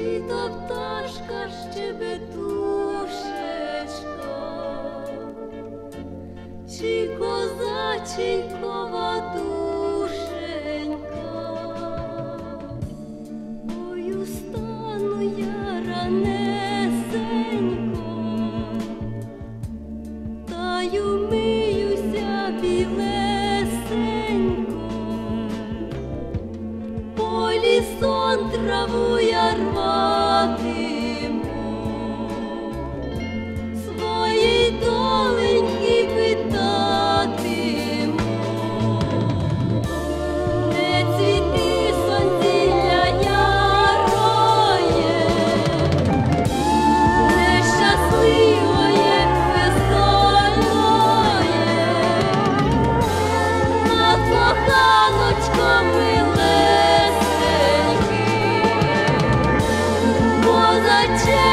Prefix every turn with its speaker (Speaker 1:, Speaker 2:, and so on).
Speaker 1: i ta ptaszka z ciebie duszeczka. Cicho za cicho. 家